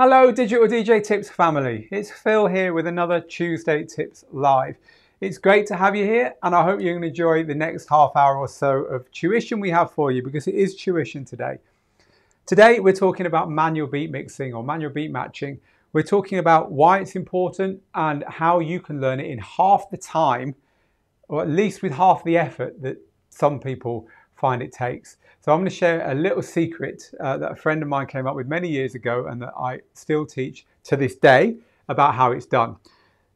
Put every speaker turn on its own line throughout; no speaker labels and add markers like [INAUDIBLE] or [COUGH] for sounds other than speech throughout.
Hello Digital DJ Tips family, it's Phil here with another Tuesday Tips Live. It's great to have you here and I hope you're going to enjoy the next half hour or so of tuition we have for you because it is tuition today. Today we're talking about manual beat mixing or manual beat matching. We're talking about why it's important and how you can learn it in half the time or at least with half the effort that some people find it takes. So I'm going to share a little secret uh, that a friend of mine came up with many years ago and that I still teach to this day about how it's done.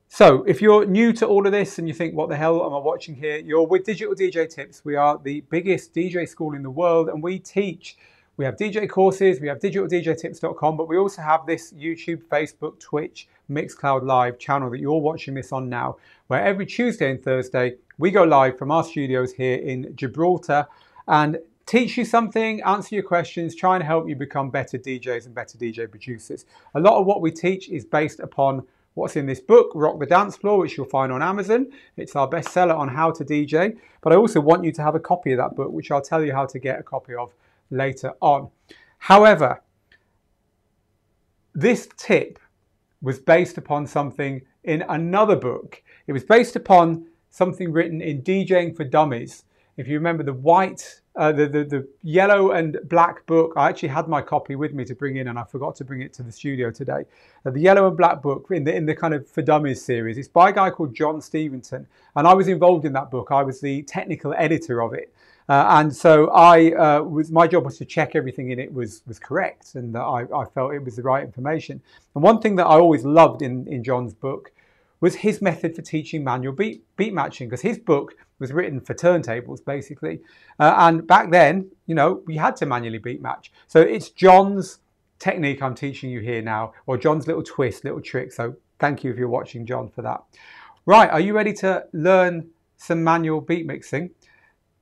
So if you're new to all of this and you think, what the hell am I watching here? You're with Digital DJ Tips. We are the biggest DJ school in the world and we teach we have DJ courses, we have digitaldjtips.com, but we also have this YouTube, Facebook, Twitch, Mixcloud Live channel that you're watching this on now, where every Tuesday and Thursday we go live from our studios here in Gibraltar and teach you something, answer your questions, try and help you become better DJs and better DJ producers. A lot of what we teach is based upon what's in this book, Rock the Dance Floor, which you'll find on Amazon. It's our bestseller on how to DJ, but I also want you to have a copy of that book, which I'll tell you how to get a copy of later on. However, this tip was based upon something in another book. It was based upon something written in DJing for Dummies. If you remember the white, uh, the, the, the yellow and black book, I actually had my copy with me to bring in and I forgot to bring it to the studio today. Uh, the yellow and black book in the, in the kind of for Dummies series. It's by a guy called John Steventon. And I was involved in that book. I was the technical editor of it. Uh, and so I uh, was my job was to check everything in it was was correct and that I, I, felt it was the right information. And one thing that I always loved in, in John's book was his method for teaching manual beat, beat matching because his book was written for turntables basically. Uh, and back then, you know, we had to manually beat match. So it's John's technique I'm teaching you here now, or John's little twist, little trick. So thank you if you're watching John for that. Right, are you ready to learn some manual beat mixing?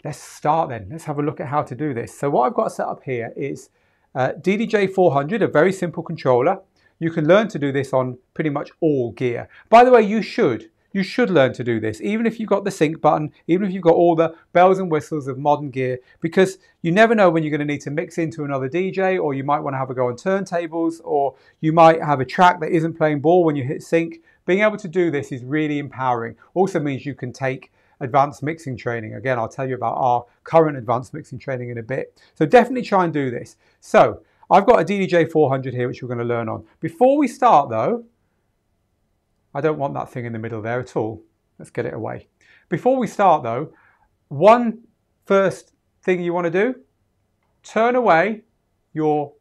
Let's start then. Let's have a look at how to do this. So what I've got set up here is uh, DDJ400, a very simple controller. You can learn to do this on pretty much all gear. By the way, you should. You should learn to do this, even if you've got the sync button, even if you've got all the bells and whistles of modern gear, because you never know when you're going to need to mix into another DJ, or you might want to have a go on turntables, or you might have a track that isn't playing ball when you hit sync. Being able to do this is really empowering. Also means you can take advanced mixing training. Again, I'll tell you about our current advanced mixing training in a bit. So definitely try and do this. So I've got a DDJ 400 here, which we're going to learn on. Before we start though, I don't want that thing in the middle there at all. Let's get it away. Before we start though, one first thing you want to do, turn away your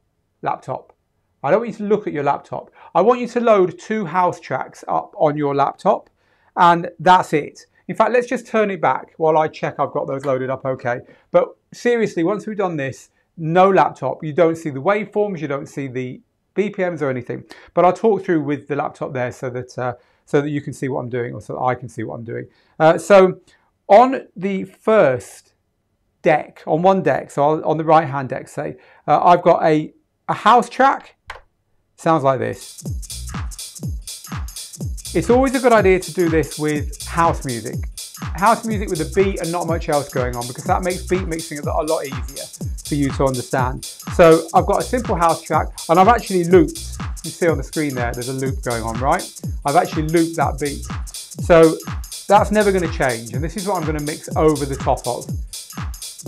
laptop. I don't want you to look at your laptop. I want you to load two house tracks up on your laptop and that's it. In fact, let's just turn it back while I check I've got those loaded up okay. But seriously, once we've done this, no laptop, you don't see the waveforms, you don't see the BPMs or anything. But I'll talk through with the laptop there so that uh, so that you can see what I'm doing or so that I can see what I'm doing. Uh, so on the first deck, on one deck, so on the right hand deck say, uh, I've got a, a house track, sounds like this. It's always a good idea to do this with house music. House music with a beat and not much else going on because that makes beat mixing a lot easier for you to understand. So I've got a simple house track and I've actually looped, you see on the screen there, there's a loop going on, right? I've actually looped that beat. So that's never going to change and this is what I'm going to mix over the top of.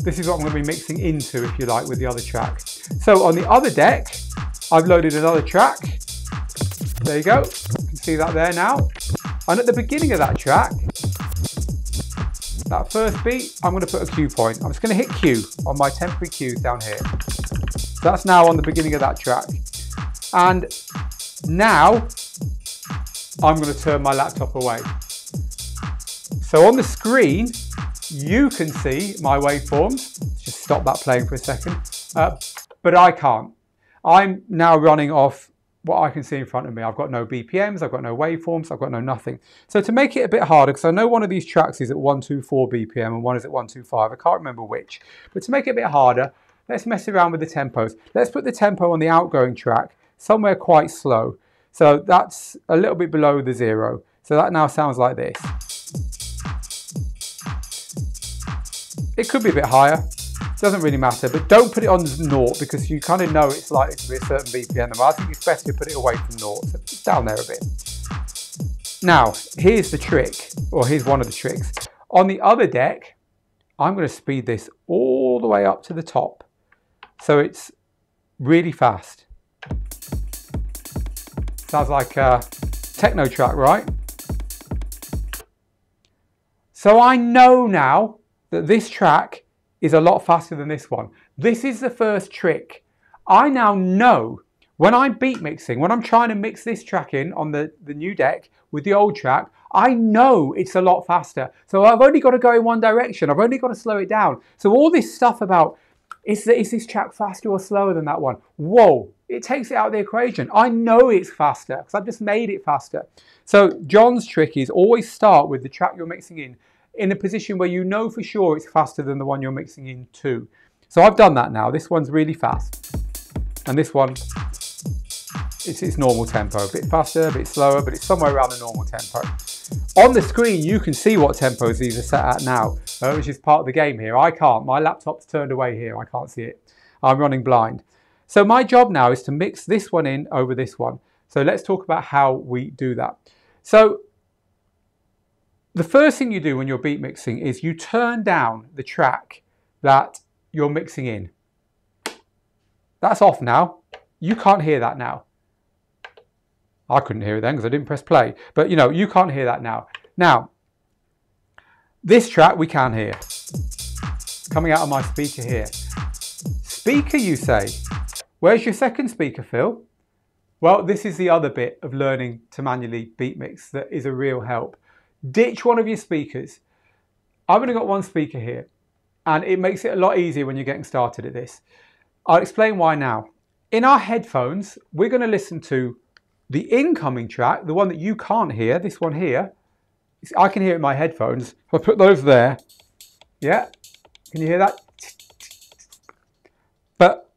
This is what I'm going to be mixing into, if you like, with the other track. So on the other deck, I've loaded another track. There you go you can see that there now. And at the beginning of that track, that first beat, I'm going to put a cue point. I'm just going to hit cue on my temporary cue down here. So that's now on the beginning of that track. And now I'm going to turn my laptop away. So on the screen, you can see my waveforms. Just stop that playing for a second. Uh, but I can't. I'm now running off what I can see in front of me. I've got no BPMs, I've got no waveforms, I've got no nothing. So to make it a bit harder, because I know one of these tracks is at 124 BPM and one is at 125, I can't remember which. But to make it a bit harder, let's mess around with the tempos. Let's put the tempo on the outgoing track somewhere quite slow. So that's a little bit below the zero. So that now sounds like this. It could be a bit higher. Doesn't really matter, but don't put it on naught because you kind of know it's likely to be a certain BPM. I think it's best to put it away from naught, so it's down there a bit. Now, here's the trick, or here's one of the tricks. On the other deck, I'm going to speed this all the way up to the top. So it's really fast. Sounds like a techno track, right? So I know now that this track is a lot faster than this one. This is the first trick. I now know when I'm beat mixing, when I'm trying to mix this track in on the, the new deck with the old track, I know it's a lot faster. So I've only got to go in one direction. I've only got to slow it down. So all this stuff about is, is this track faster or slower than that one? Whoa, it takes it out of the equation. I know it's faster because I've just made it faster. So John's trick is always start with the track you're mixing in in a position where you know for sure it's faster than the one you're mixing in to. So I've done that now. This one's really fast. And this one, it's its normal tempo. A bit faster, a bit slower, but it's somewhere around the normal tempo. On the screen, you can see what tempos these are set at now, uh, which is part of the game here. I can't. My laptop's turned away here. I can't see it. I'm running blind. So my job now is to mix this one in over this one. So let's talk about how we do that. So the first thing you do when you're beat mixing is you turn down the track that you're mixing in. That's off now. You can't hear that now. I couldn't hear it then because I didn't press play. But you know, you can't hear that now. Now, this track we can hear. Coming out of my speaker here. Speaker, you say? Where's your second speaker, Phil? Well, this is the other bit of learning to manually beat mix that is a real help. Ditch one of your speakers. I've only got one speaker here and it makes it a lot easier when you're getting started at this. I'll explain why now. In our headphones, we're going to listen to the incoming track, the one that you can't hear, this one here. I can hear it in my headphones. If I put those there, yeah, can you hear that? But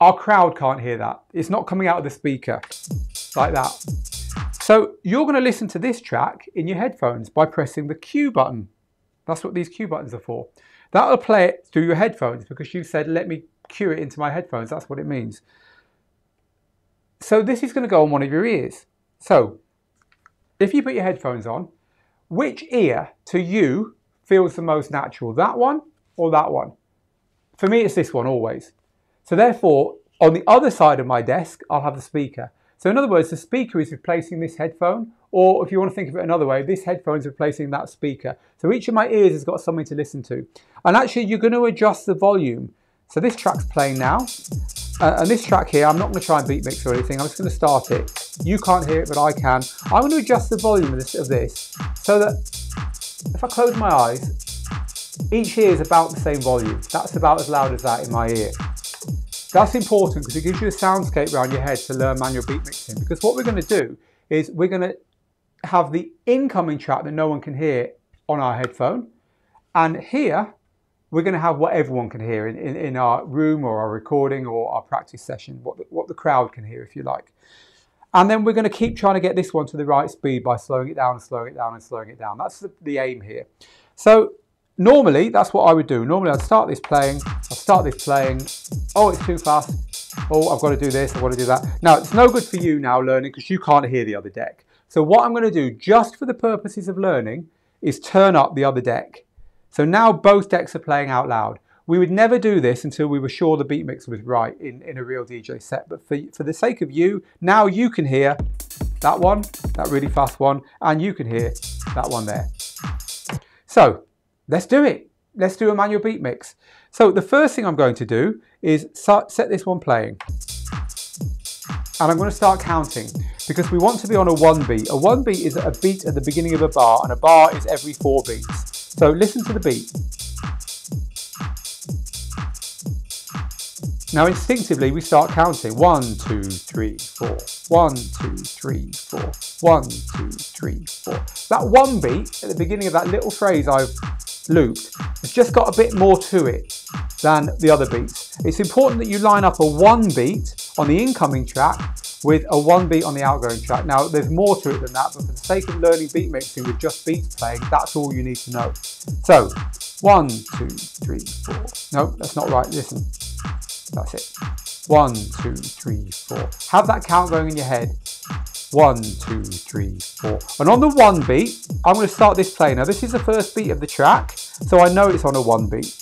our crowd can't hear that. It's not coming out of the speaker like that. So you're going to listen to this track in your headphones by pressing the cue button. That's what these cue buttons are for. That'll play it through your headphones because you said, let me cue it into my headphones. That's what it means. So this is going to go on one of your ears. So if you put your headphones on, which ear to you feels the most natural? That one or that one? For me, it's this one always. So therefore, on the other side of my desk, I'll have the speaker. So in other words, the speaker is replacing this headphone, or if you want to think of it another way, this headphone is replacing that speaker. So each of my ears has got something to listen to. And actually, you're going to adjust the volume. So this track's playing now. Uh, and this track here, I'm not going to try and beat mix or anything. I'm just going to start it. You can't hear it, but I can. I'm going to adjust the volume of this, of this so that if I close my eyes, each ear is about the same volume. That's about as loud as that in my ear. That's important because it gives you a soundscape around your head to learn manual beat mixing. Because what we're going to do is we're going to have the incoming track that no one can hear on our headphone. And here, we're going to have what everyone can hear in, in, in our room or our recording or our practice session, what the, what the crowd can hear, if you like. And then we're going to keep trying to get this one to the right speed by slowing it down and slowing it down and slowing it down. That's the, the aim here. So Normally, that's what I would do. Normally, I'd start this playing, I'd start this playing. Oh, it's too fast. Oh, I've got to do this, I've got to do that. Now, it's no good for you now learning because you can't hear the other deck. So what I'm going to do, just for the purposes of learning, is turn up the other deck. So now both decks are playing out loud. We would never do this until we were sure the beat mix was right in, in a real DJ set. But for, for the sake of you, now you can hear that one, that really fast one, and you can hear that one there. So Let's do it. Let's do a manual beat mix. So the first thing I'm going to do is set this one playing. And I'm going to start counting because we want to be on a one beat. A one beat is a beat at the beginning of a bar and a bar is every four beats. So listen to the beat. Now instinctively we start counting. One, two, three, four. One, two, three, four. One, two, three, four. That one beat at the beginning of that little phrase I've looped has just got a bit more to it than the other beats. It's important that you line up a one beat on the incoming track with a one beat on the outgoing track. Now, there's more to it than that, but for the sake of learning beat mixing with just beats playing, that's all you need to know. So, one, two, three, four. No, that's not right. Listen, that's it. One, two, three, four. Have that count going in your head. One, two, three, four. And on the one beat, I'm going to start this play. Now, this is the first beat of the track, so I know it's on a one beat.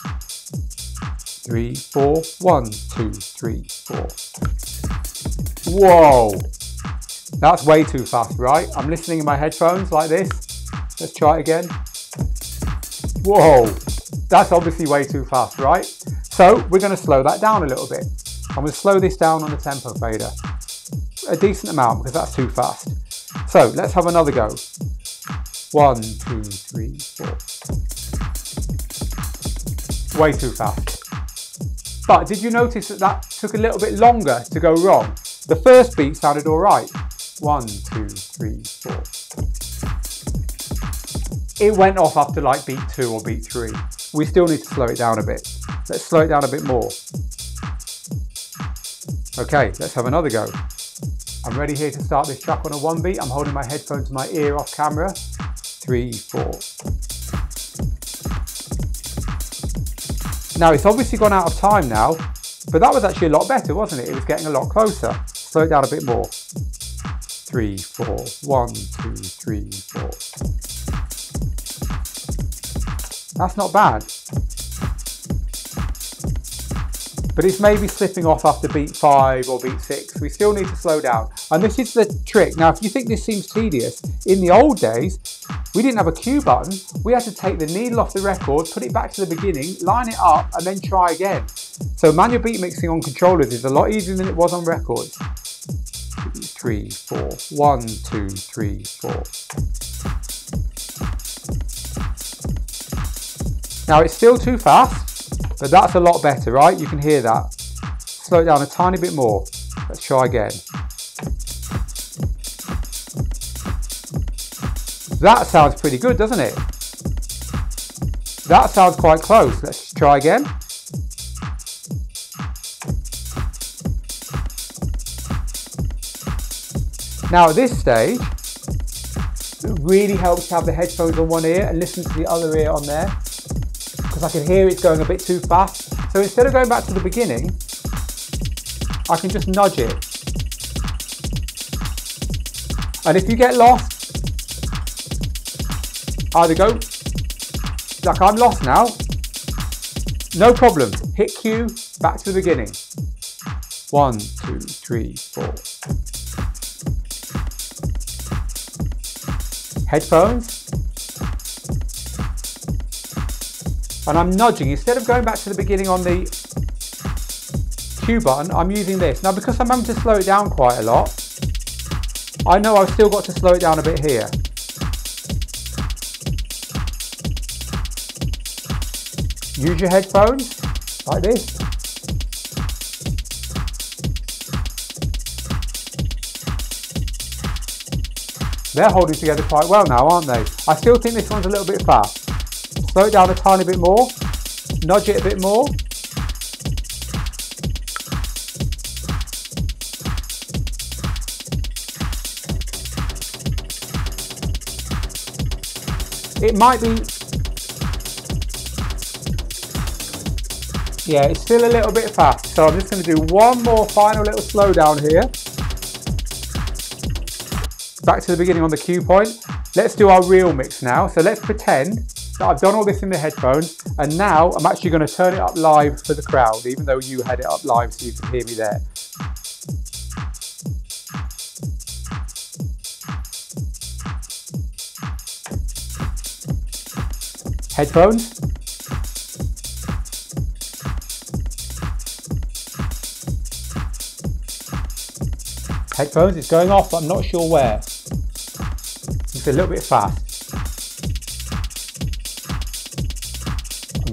Three, four, one, two, three, four. Whoa! That's way too fast, right? I'm listening in my headphones like this. Let's try it again. Whoa! That's obviously way too fast, right? So we're going to slow that down a little bit. I'm going to slow this down on the tempo fader a decent amount because that's too fast. So let's have another go. One, two, three, four. Way too fast. But did you notice that that took a little bit longer to go wrong? The first beat sounded all right. One, two, three, four. It went off after like beat two or beat three. We still need to slow it down a bit. Let's slow it down a bit more. Okay, let's have another go. I'm ready here to start this track on a one beat. I'm holding my headphone to my ear off camera. Three, four. Now it's obviously gone out of time now, but that was actually a lot better, wasn't it? It was getting a lot closer. Slow it down a bit more. Three, four, one, two, three, four. That's not bad but it's maybe slipping off after beat five or beat six. We still need to slow down. And this is the trick. Now, if you think this seems tedious, in the old days, we didn't have a cue button. We had to take the needle off the record, put it back to the beginning, line it up, and then try again. So manual beat mixing on controllers is a lot easier than it was on records. Three, four, one, two, three, four. Now it's still too fast, but that's a lot better, right? You can hear that. Slow it down a tiny bit more. Let's try again. That sounds pretty good, doesn't it? That sounds quite close. Let's try again. Now at this stage, it really helps to have the headphones on one ear and listen to the other ear on there I can hear it's going a bit too fast. So instead of going back to the beginning, I can just nudge it. And if you get lost, either go, like I'm lost now, no problem. Hit cue, back to the beginning. One, two, three, four. Headphones, and I'm nudging. Instead of going back to the beginning on the cue button, I'm using this. Now because I'm having to slow it down quite a lot, I know I've still got to slow it down a bit here. Use your headphones, like this. They're holding together quite well now, aren't they? I still think this one's a little bit fast. Slow it down a tiny bit more. Nudge it a bit more. It might be, yeah, it's still a little bit fast. So I'm just going to do one more final little slowdown here. Back to the beginning on the cue point. Let's do our real mix now. So let's pretend I've done all this in the headphones and now I'm actually going to turn it up live for the crowd, even though you had it up live so you can hear me there. Headphones. Headphones, it's going off, but I'm not sure where. It's a little bit fast.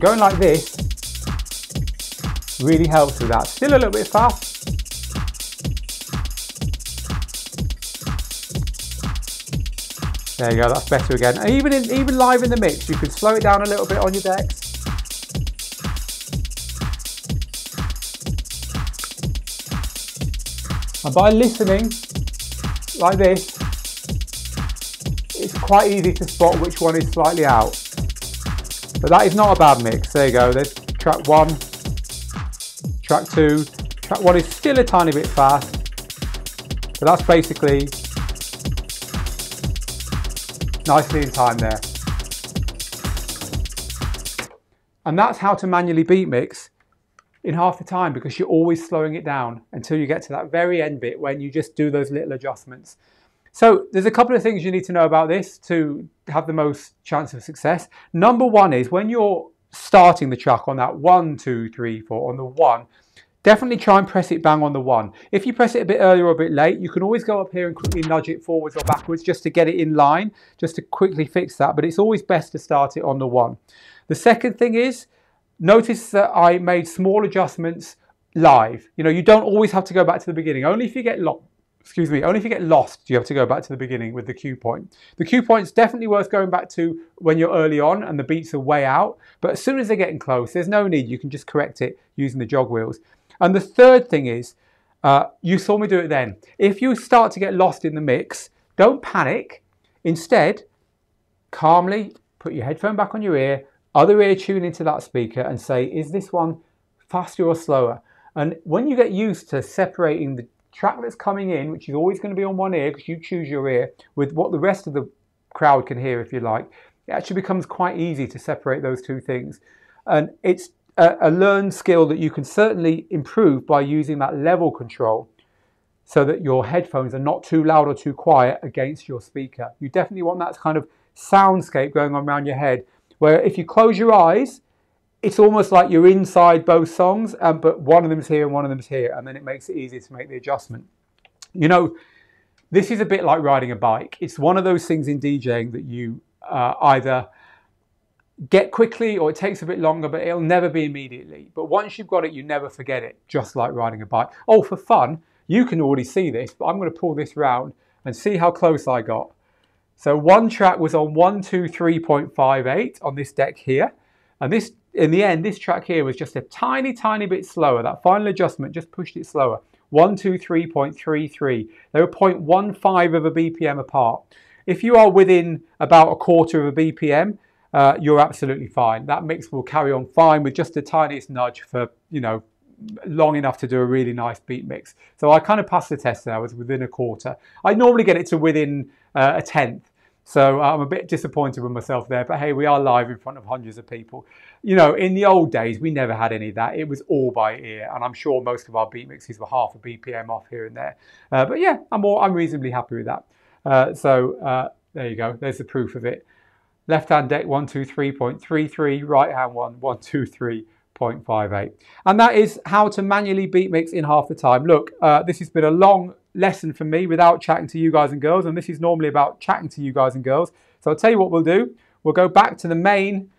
Going like this really helps with that. Still a little bit fast. There you go, that's better again. Even in, even live in the mix, you can slow it down a little bit on your decks. And by listening like this, it's quite easy to spot which one is slightly out. But that is not a bad mix. There you go. There's track one, track two. Track one is still a tiny bit fast, but that's basically nicely in time there. And that's how to manually beat mix in half the time because you're always slowing it down until you get to that very end bit when you just do those little adjustments. So there's a couple of things you need to know about this to have the most chance of success. Number one is when you're starting the track on that one, two, three, four, on the one, definitely try and press it bang on the one. If you press it a bit earlier or a bit late, you can always go up here and quickly nudge it forwards or backwards just to get it in line, just to quickly fix that. But it's always best to start it on the one. The second thing is, notice that I made small adjustments live. You know, you don't always have to go back to the beginning. Only if you get lost, excuse me, only if you get lost do you have to go back to the beginning with the cue point. The cue point's definitely worth going back to when you're early on and the beats are way out, but as soon as they're getting close, there's no need. You can just correct it using the jog wheels. And the third thing is, uh, you saw me do it then. If you start to get lost in the mix, don't panic. Instead, calmly put your headphone back on your ear, other ear tune into that speaker and say, is this one faster or slower? And when you get used to separating the track that's coming in, which is always going to be on one ear because you choose your ear, with what the rest of the crowd can hear, if you like, it actually becomes quite easy to separate those two things. And it's a, a learned skill that you can certainly improve by using that level control so that your headphones are not too loud or too quiet against your speaker. You definitely want that kind of soundscape going on around your head where if you close your eyes, it's almost like you're inside both songs, um, but one of them's here and one of them's here, and then it makes it easier to make the adjustment. You know, this is a bit like riding a bike. It's one of those things in DJing that you uh, either get quickly or it takes a bit longer, but it'll never be immediately. But once you've got it, you never forget it, just like riding a bike. Oh, for fun, you can already see this, but I'm going to pull this round and see how close I got. So one track was on 123.58 on this deck here. And this, in the end, this track here was just a tiny, tiny bit slower. That final adjustment just pushed it slower. 123.33. They were 0.15 of a BPM apart. If you are within about a quarter of a BPM, uh, you're absolutely fine. That mix will carry on fine with just the tiniest nudge for, you know, long enough to do a really nice beat mix. So I kind of passed the test there. I was within a quarter. I normally get it to within uh, a tenth. So I'm a bit disappointed with myself there, but hey, we are live in front of hundreds of people. You know, in the old days, we never had any of that. It was all by ear, and I'm sure most of our beat mixes were half a BPM off here and there. Uh, but yeah, I'm all, I'm reasonably happy with that. Uh, so uh, there you go. There's the proof of it. Left hand deck 123.33, right hand one 123.58. And that is how to manually beat mix in half the time. Look, uh, this has been a long lesson for me without chatting to you guys and girls. And this is normally about chatting to you guys and girls. So I'll tell you what we'll do. We'll go back to the main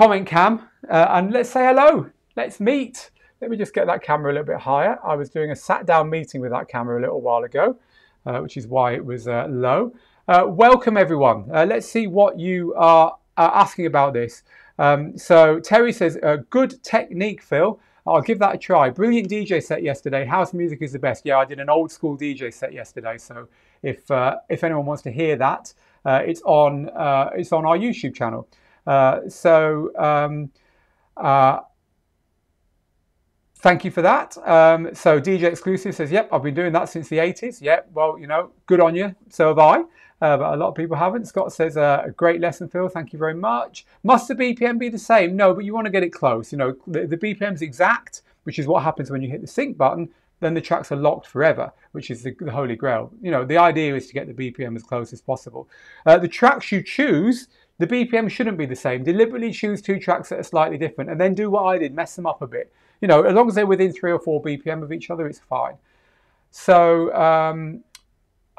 comment cam uh, and let's say hello. Let's meet. Let me just get that camera a little bit higher. I was doing a sat down meeting with that camera a little while ago, uh, which is why it was uh, low. Uh, welcome everyone. Uh, let's see what you are asking about this. Um, so Terry says, uh, good technique, Phil. I'll give that a try. Brilliant DJ set yesterday. House music is the best. Yeah, I did an old school DJ set yesterday. So if if anyone wants to hear that, it's on it's on our YouTube channel. Uh, so um, uh, thank you for that. Um, so DJ Exclusive says, "Yep, I've been doing that since the 80s. Yep, well, you know, good on you. So have I." Uh, but a lot of people haven't. Scott says, uh, a great lesson, Phil. Thank you very much. Must the BPM be the same? No, but you want to get it close. You know, the, the BPM's exact, which is what happens when you hit the sync button. Then the tracks are locked forever, which is the, the holy grail. You know, the idea is to get the BPM as close as possible. Uh, the tracks you choose, the BPM shouldn't be the same. Deliberately choose two tracks that are slightly different and then do what I did, mess them up a bit. You know, as long as they're within three or four BPM of each other, it's fine. So, um,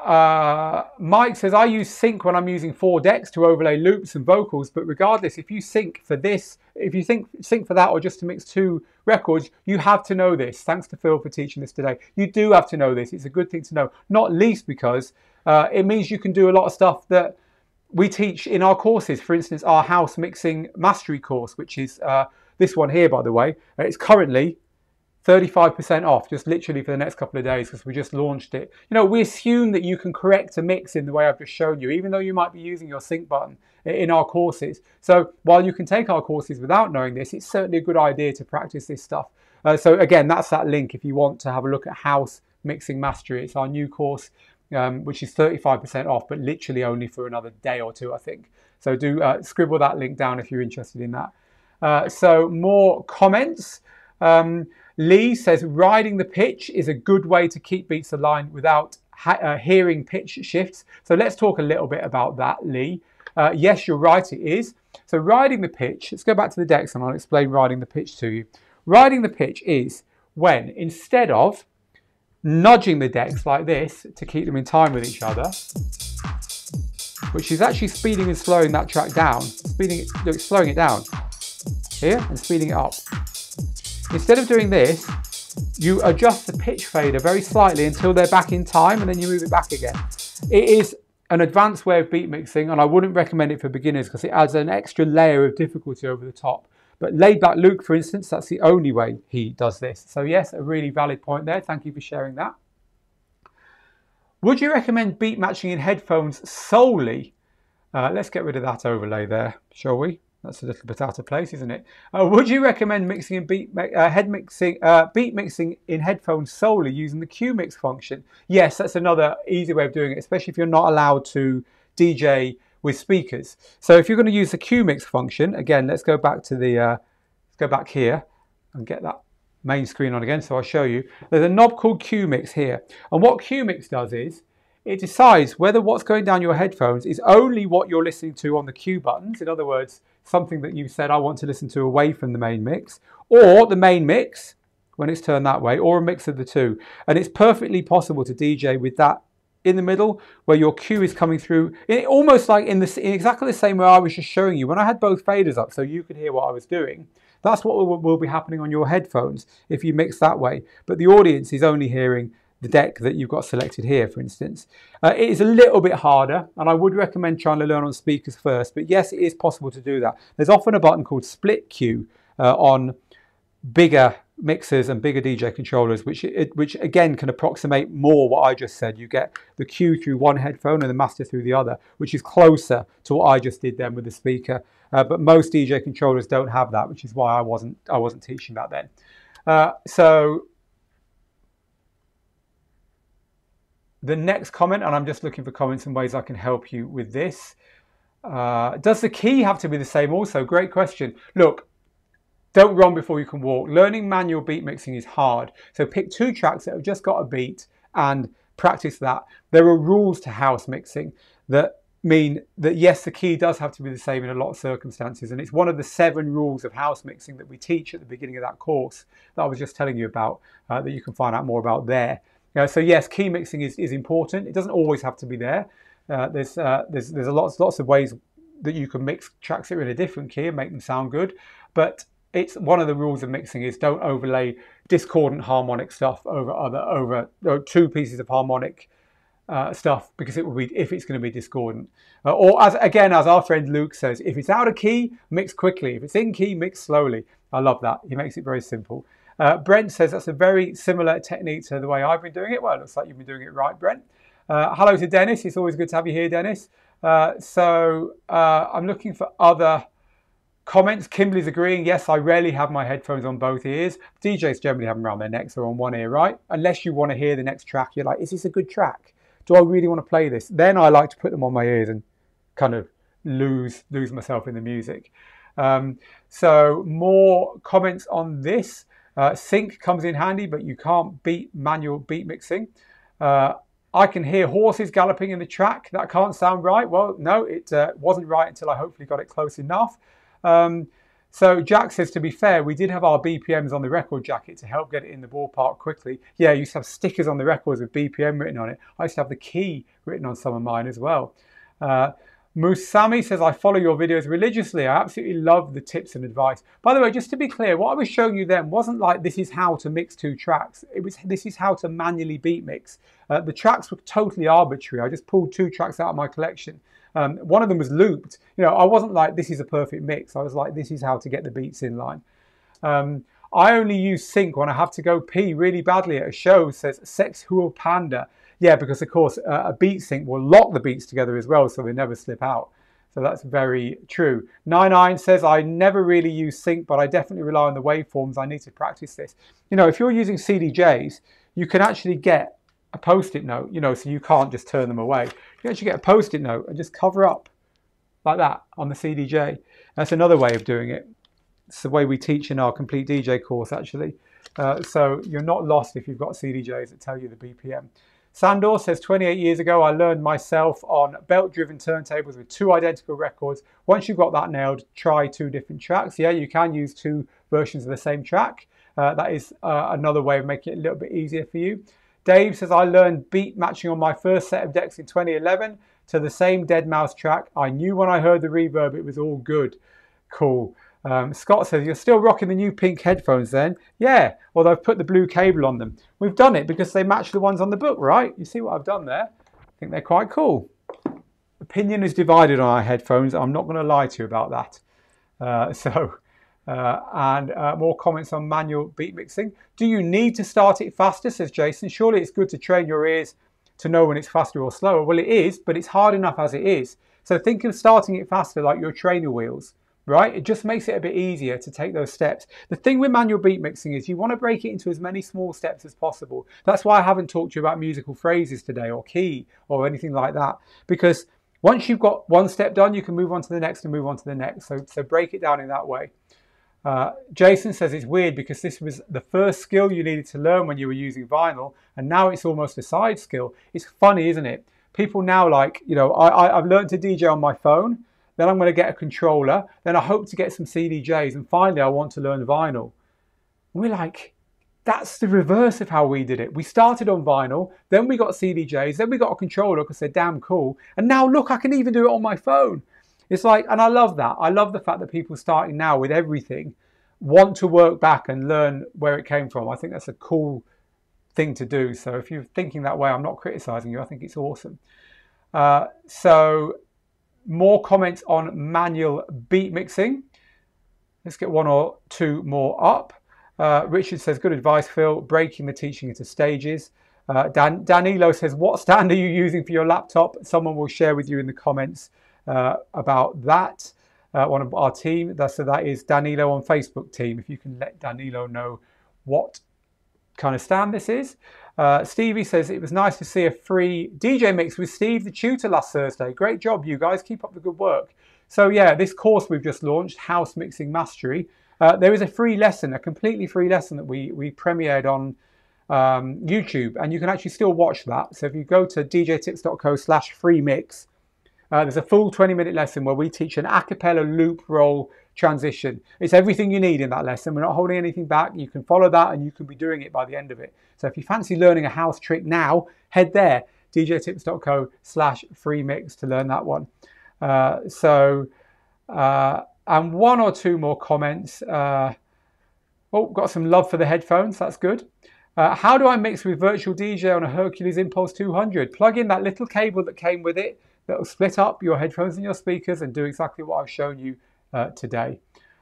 uh, Mike says, I use sync when I'm using four decks to overlay loops and vocals, but regardless, if you sync for this, if you think sync for that or just to mix two records, you have to know this. Thanks to Phil for teaching this today. You do have to know this. It's a good thing to know, not least because uh, it means you can do a lot of stuff that we teach in our courses. For instance, our house mixing mastery course, which is uh, this one here, by the way. It's currently 35% off just literally for the next couple of days because we just launched it. You know, we assume that you can correct a mix in the way I've just shown you, even though you might be using your sync button in our courses. So while you can take our courses without knowing this, it's certainly a good idea to practice this stuff. Uh, so again, that's that link if you want to have a look at house mixing mastery. It's our new course, um, which is 35% off, but literally only for another day or two, I think. So do uh, scribble that link down if you're interested in that. Uh, so more comments. Um, Lee says riding the pitch is a good way to keep beats aligned without uh, hearing pitch shifts. So let's talk a little bit about that, Lee. Uh, yes, you're right, it is. So riding the pitch, let's go back to the decks and I'll explain riding the pitch to you. Riding the pitch is when instead of nudging the decks like this to keep them in time with each other, which is actually speeding and slowing that track down, speeding it, look, slowing it down here and speeding it up. Instead of doing this, you adjust the pitch fader very slightly until they're back in time and then you move it back again. It is an advanced way of beat mixing and I wouldn't recommend it for beginners because it adds an extra layer of difficulty over the top. But Laidback Luke, for instance, that's the only way he does this. So yes, a really valid point there. Thank you for sharing that. Would you recommend beat matching in headphones solely? Uh, let's get rid of that overlay there, shall we? That's a little bit out of place, isn't it? Uh, would you recommend mixing and beat uh, head mixing uh, beat mixing in headphones solely using the cue mix function? Yes, that's another easy way of doing it, especially if you're not allowed to DJ with speakers. So if you're going to use the cue mix function, again, let's go back to the uh, let's go back here and get that main screen on again. So I'll show you. There's a knob called cue mix here, and what cue mix does is it decides whether what's going down your headphones is only what you're listening to on the cue buttons. In other words, something that you said I want to listen to away from the main mix, or the main mix when it's turned that way, or a mix of the two. And it's perfectly possible to DJ with that in the middle where your cue is coming through it, almost like in, the, in exactly the same way I was just showing you when I had both faders up so you could hear what I was doing. That's what will, will be happening on your headphones if you mix that way. But the audience is only hearing the deck that you've got selected here, for instance. Uh, it is a little bit harder, and I would recommend trying to learn on speakers first, but yes, it is possible to do that. There's often a button called split cue uh, on bigger mixers and bigger DJ controllers, which it, which again can approximate more what I just said. You get the cue through one headphone and the master through the other, which is closer to what I just did then with the speaker. Uh, but most DJ controllers don't have that, which is why I wasn't I wasn't teaching that then. Uh, so the next comment, and I'm just looking for comments and ways I can help you with this. Uh, does the key have to be the same also? Great question. Look, don't run before you can walk. Learning manual beat mixing is hard. So pick two tracks that have just got a beat and practice that. There are rules to house mixing that mean that yes, the key does have to be the same in a lot of circumstances. And it's one of the seven rules of house mixing that we teach at the beginning of that course that I was just telling you about, uh, that you can find out more about there. Uh, so yes, key mixing is, is important. It doesn't always have to be there. Uh, there's uh, there's there's lots lots of ways that you can mix tracks that are in a different key and make them sound good. But it's one of the rules of mixing is don't overlay discordant harmonic stuff over other over two pieces of harmonic uh, stuff because it will be if it's going to be discordant. Uh, or as again, as our friend Luke says, if it's out of key, mix quickly. If it's in key, mix slowly. I love that. He makes it very simple. Uh, Brent says that's a very similar technique to the way I've been doing it. Well, it looks like you've been doing it right, Brent. Uh, hello to Dennis. It's always good to have you here, Dennis. Uh, so uh, I'm looking for other comments. Kimberly's agreeing. Yes, I rarely have my headphones on both ears. DJs generally have them around their necks or on one ear, right? Unless you want to hear the next track. You're like, is this a good track? Do I really want to play this? Then I like to put them on my ears and kind of lose lose myself in the music. Um, so more comments on this. Uh, sync comes in handy, but you can't beat manual beat mixing. Uh, I can hear horses galloping in the track. That can't sound right. Well, no, it uh, wasn't right until I hopefully got it close enough. Um, so Jack says, to be fair, we did have our BPMs on the record jacket to help get it in the ballpark quickly. Yeah, you used to have stickers on the records with BPM written on it. I used to have the key written on some of mine as well. Uh, Musami says, I follow your videos religiously. I absolutely love the tips and advice. By the way, just to be clear, what I was showing you then wasn't like this is how to mix two tracks. It was this is how to manually beat mix. Uh, the tracks were totally arbitrary. I just pulled two tracks out of my collection. Um, one of them was looped. You know, I wasn't like this is a perfect mix. I was like this is how to get the beats in line. Um, I only use sync when I have to go pee really badly at a show, says Sexual Panda. Yeah, because of course uh, a beat sync will lock the beats together as well so they never slip out. So that's very true. 99 says, I never really use sync, but I definitely rely on the waveforms. I need to practice this. You know, if you're using CDJs, you can actually get a post-it note, you know, so you can't just turn them away. You actually get a post-it note and just cover up like that on the CDJ. That's another way of doing it. It's the way we teach in our complete DJ course, actually. Uh, so you're not lost if you've got CDJs that tell you the BPM. Sandor says 28 years ago, I learned myself on belt driven turntables with two identical records. Once you've got that nailed, try two different tracks. Yeah, you can use two versions of the same track. Uh, that is uh, another way of making it a little bit easier for you. Dave says, I learned beat matching on my first set of decks in 2011 to the same Deadmau5 track. I knew when I heard the reverb it was all good. Cool. Um, Scott says, You're still rocking the new pink headphones then? Yeah, although I've put the blue cable on them. We've done it because they match the ones on the book, right? You see what I've done there? I think they're quite cool. Opinion is divided on our headphones. I'm not going to lie to you about that. Uh, [LAUGHS] so, uh, and uh, more comments on manual beat mixing. Do you need to start it faster, says Jason? Surely it's good to train your ears to know when it's faster or slower. Well, it is, but it's hard enough as it is. So think of starting it faster like your trainer wheels right? It just makes it a bit easier to take those steps. The thing with manual beat mixing is you want to break it into as many small steps as possible. That's why I haven't talked to you about musical phrases today or key or anything like that because once you've got one step done, you can move on to the next and move on to the next. So, so break it down in that way. Uh, Jason says it's weird because this was the first skill you needed to learn when you were using vinyl, and now it's almost a side skill. It's funny, isn't it? People now like, you know, I, I, I've learned to DJ on my phone, then I'm going to get a controller. Then I hope to get some CDJs. And finally, I want to learn vinyl. And we're like, that's the reverse of how we did it. We started on vinyl, then we got CDJs, then we got a controller because they're damn cool. And now look, I can even do it on my phone. It's like, and I love that. I love the fact that people starting now with everything want to work back and learn where it came from. I think that's a cool thing to do. So if you're thinking that way, I'm not criticizing you. I think it's awesome. Uh, so more comments on manual beat mixing. Let's get one or two more up. Uh, Richard says, good advice, Phil, breaking the teaching into stages. Uh, Dan, Danilo says, what stand are you using for your laptop? Someone will share with you in the comments about that. Uh, one of our team, so that is Danilo on Facebook team. If you can let Danilo know what kind of stand this is. Uh, Stevie says it was nice to see a free DJ mix with Steve the tutor last Thursday. Great job, you guys. Keep up the good work. So yeah, this course we've just launched, House Mixing Mastery. Uh, there is a free lesson, a completely free lesson that we we premiered on um, YouTube, and you can actually still watch that. So if you go to djtips.co/slash free mix, uh, there's a full 20 minute lesson where we teach an a cappella loop roll transition. It's everything you need in that lesson. We're not holding anything back. You can follow that and you can be doing it by the end of it. So if you fancy learning a house trick now, head there, djtips.co slash free mix to learn that one. Uh, so, uh, and one or two more comments. Uh, oh, got some love for the headphones. That's good. Uh, how do I mix with Virtual DJ on a Hercules Inpulse 200? Plug in that little cable that came with it that will split up your headphones and your speakers and do exactly what I've shown you uh, today.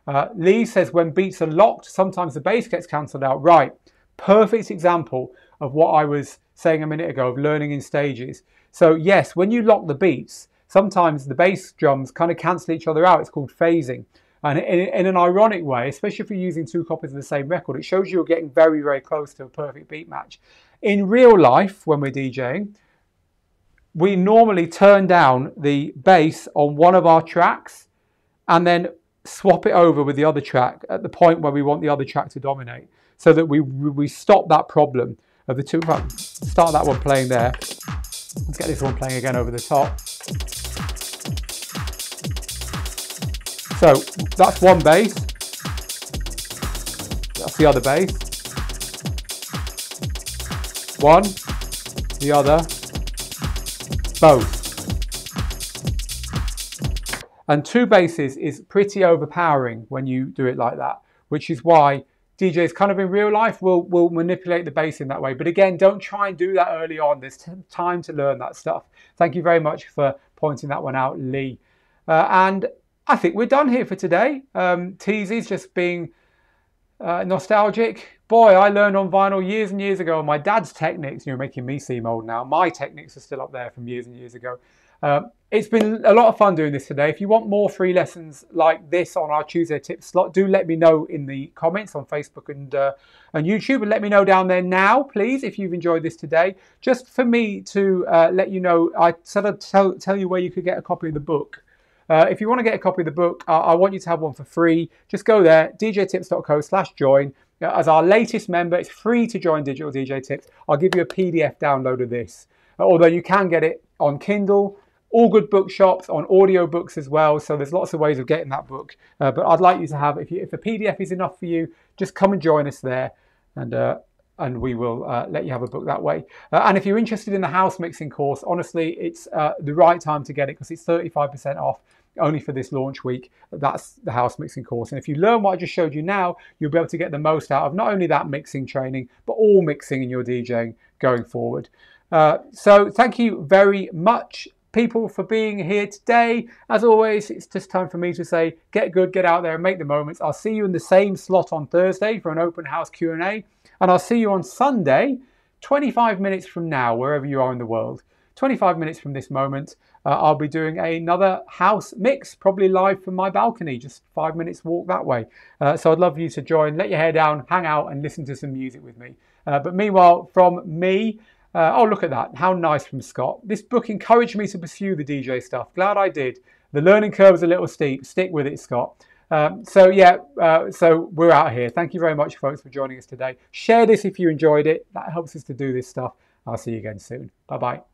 Uh, Lee says when beats are locked, sometimes the bass gets cancelled out. Right, perfect example of what I was saying a minute ago of learning in stages. So yes, when you lock the beats, sometimes the bass drums kind of cancel each other out. It's called phasing. And in, in, an ironic way, especially if you're using two copies of the same record, it shows you're getting very, very close to a perfect beat match. In real life, when we're DJing, we normally turn down the bass on one of our tracks and then swap it over with the other track at the point where we want the other track to dominate so that we, we stop that problem of the two. Start that one playing there. Let's get this one playing again over the top. So that's one bass. That's the other bass. One, the other, both. And two basses is pretty overpowering when you do it like that, which is why DJs kind of in real life will, will manipulate the bass in that way. But again, don't try and do that early on. There's time to learn that stuff. Thank you very much for pointing that one out, Lee. Uh, and I think we're done here for today. Um, Teasy's just being uh, nostalgic. Boy, I learned on vinyl years and years ago. My dad's techniques, you're making me seem old now. My techniques are still up there from years and years ago. Uh, it's been a lot of fun doing this today. If you want more free lessons like this on our Tuesday tip slot, do let me know in the comments on Facebook and uh, and YouTube, and let me know down there now, please, if you've enjoyed this today. Just for me to uh, let you know, I said I'd tell, tell you where you could get a copy of the book. Uh, if you want to get a copy of the book, uh, I want you to have one for free. Just go there, djtips.co slash join. Uh, as our latest member, it's free to join Digital DJ Tips. I'll give you a PDF download of this. Uh, although you can get it on Kindle, all good bookshops, on audiobooks as well. So there's lots of ways of getting that book. Uh, but I'd like you to have, if, you, if a PDF is enough for you, just come and join us there. And uh, and we will uh, let you have a book that way. Uh, and if you're interested in the house mixing course, honestly, it's uh, the right time to get it because it's 35% off only for this launch week. That's the house mixing course. And if you learn what I just showed you now, you'll be able to get the most out of not only that mixing training, but all mixing in your DJing going forward. Uh, so thank you very much people for being here today. As always, it's just time for me to say, get good, get out there, and make the moments. I'll see you in the same slot on Thursday for an open house Q&A, and I'll see you on Sunday, 25 minutes from now, wherever you are in the world. 25 minutes from this moment, uh, I'll be doing another house mix, probably live from my balcony, just five minutes walk that way. Uh, so I'd love you to join, let your hair down, hang out, and listen to some music with me. Uh, but meanwhile, from me, uh, oh, look at that. How nice from Scott. This book encouraged me to pursue the DJ stuff. Glad I did. The learning curve is a little steep. Stick with it, Scott. Um, so, yeah, uh, so we're out here. Thank you very much, folks, for joining us today. Share this if you enjoyed it. That helps us to do this stuff. I'll see you again soon. Bye bye.